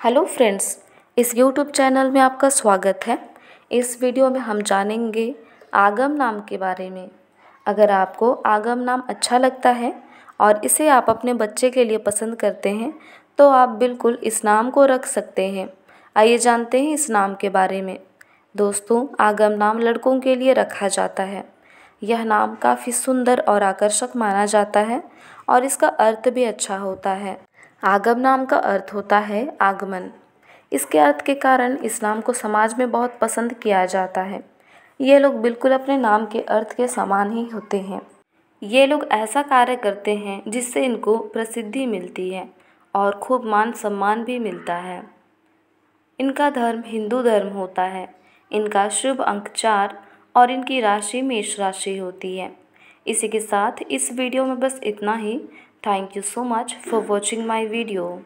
Hello friends, इस YouTube channel में आपका स्वागत है। इस वीडियो में हम जानेंगे आगम नाम के बारे में। अगर आपको आगम नाम अच्छा लगता है और इसे आप अपने बच्चे के लिए पसंद करते हैं तो आप बिल्कुल इस नाम को रख सकते हैं। आइए जानते हैं इस नाम के बारे में। दोस्तों, आगम नाम लड़कों के लिए रखा जाता है। यह नाम काफ़ी सुंदर और आकर्षक माना जाता है और इसका अर्थ भी अच्छा होता है। आगम नाम का अर्थ होता है आगमन। इसके अर्थ के कारण इस नाम को समाज में बहुत पसंद किया जाता है। ये लोग बिल्कुल अपने नाम के अर्थ के समान ही होते हैं। ये लोग ऐसा कार्य करते हैं जिससे इनको प्रसिद्धि मिलती है और खूब मान सम्मान भी मिलता है। इनका धर्म हिंदू धर्म होता है। इनका शुभ अंक चार और इनकी राशि मेष राशि होती है। इसी के साथ इस वीडियो में बस इतना ही। Thank you so much for watching my video.